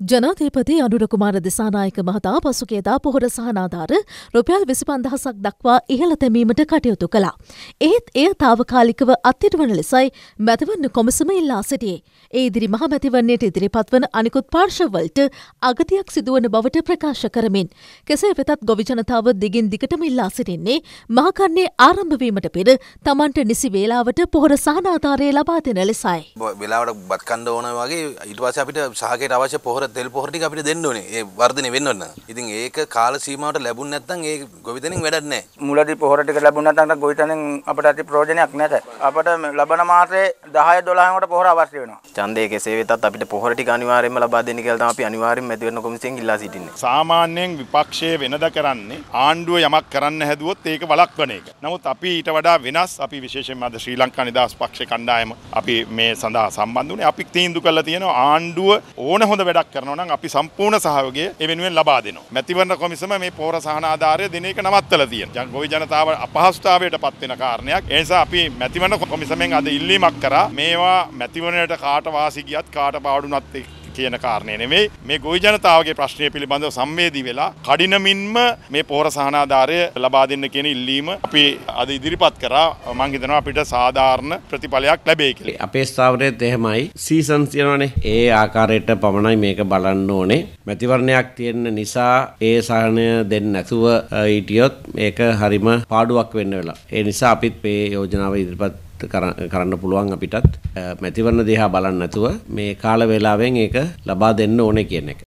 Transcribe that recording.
ජනාධීපති අනුරකුමාර දිසානායක මහතා පසුගේදා පොහොර සහනාධාර රුපියල් විසි පන්දහසක් දක්වා ඉහළ තැමීමට කටයුතු කළා. ඒත් එය තාවකාලිකව අත්තිටවන ලෙසයි මැතිවන්න කොමසම ඉල්ලා සිටියේ. ඒ ඉදිරි මහ මැතිවන්නේට ඉදිරිපත් වන අනිකුත් පාර්ශවලට අගතියක් සිදුවන බවට ප්‍රකාශ කරමින්. කෙසේ වෙතත් ගොවිජනතාව දිගින් දිගටම ඉල්ලා සිටින්නේ මහකන්නේ ආරම්භවීමට පෙර තමන්ට නිසි වේලාවට පොහොර සහනාධාරය ලබා දෙන ලෙසයි. වෙලාවට බත් කණ්ඩ ඕන වගේ ඊට පස්සේ අපිට සහකයට අවශ්‍ය පොහොර තෙල් පොහොර ටික අපිට දෙන්න ඕනේ ඒ වර්ධනය වෙන්න ඕන. ඉතින් ඒක කාල සීමාවට ලැබුණ නැත්නම් ඒ ගොවිතැනින් වැඩක් නැහැ. මුලදී පොහොර ටික ලැබුණ නැත්නම් ගොවිතැනින් අපට අති ප්‍රයෝජනයක් නැත. අපට ලබන මාසයේ 10 12 කට පොහොර අවශ්‍ය වෙනවා. ඡන්දය කෙසේ වෙතත් අපිට පොහොර ටික අනිවාර්යයෙන්ම ලබා දෙන්න කියලා තමයි අපි අනිවාර්යයෙන්ම මැතිවරණ කොමිසයෙන් ඉල්ලා සිටින්නේ. සාමාන්‍යයෙන් විපක්ෂයේ වෙනද කරන්නේ ආණ්ඩුව යමක් කරන්න හැදුවොත් ඒක වළක්වන එක. නමුත් අපි ඊට වඩා වෙනස් අපි විශේෂයෙන්ම අද ශ්‍රී ලංකා නිදහස් පක්ෂ කණ්ඩායම අපි මේ සඳහා සම්බන්ධ වුණේ. අපි තීන්දුව කළා තියෙනවා ආණ්ඩුව ඕන හොඳ වැඩක් කරනවා නම් අපි සම්පූර්ණ සහයෝගය ඒ වෙනුවෙන් ලබා දෙනවා. මැතිවරණ කොමිසම මේ පෝර සහන ආධාරය දෙන එක නවත්තලා තියෙනවා. ගොවි ජනතාව අපහසුතාවයට පත් වෙන කාරණයක්. ඒ නිසා අපි මැතිවරණ කොමිසමෙන් අද ඉල්ලීමක් කරා මේවා මැතිවරණයට කාට වාසි ගියත් කාට පාඩුනත් එක්ක කියන කාරණය නෙවෙයි මේ ගොවි ජනතාවගේ ප්‍රශ්නය පිළිබඳව සම්වේදී වෙලා කඩිනමින්ම මේ පෝර සහනාධාරය ලබා දෙන්න කියන ඉල්ලීම අපි අද ඉදිරිපත් කරා මං හිතනවා අපිට සාධාරණ ප්‍රතිඵලයක් ලැබෙයි කියලා. අපේ ස්ථාවරයේත් එහෙමයි සීසන්ස් තියෙනවනේ. ඒ ආකාරයට පමණයි මේක බලන්න ඕනේ. මැතිවරණයක් තියෙන නිසා ඒ සහනය දෙන්න නැතුව හිටියොත් මේක හරිම පාඩුවක් වෙන්න වෙලා. ඒ නිසා අපිත් මේ යෝජනාව ඉදිරිපත් කරන්න පුළුවන් අපිටත් මැතිවරණ දිහා බලන්න නැතුව මේ කාල වේලාවෙන් ඒක ලබා දෙන්න ඕනේ කියන එක.